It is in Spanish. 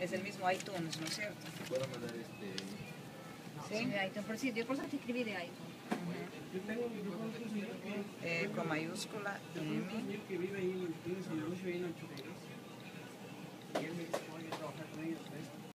Es el mismo iTunes, ¿no es cierto? Puedo mandar este. Sí. Sí, de iTunes. Pero sí, yo por eso te escribí de iTunes. Yo tengo, yo conozco un señor que, Eh, con mayúscula yo M. que vive ahí, en- tiene su negocio ahí en el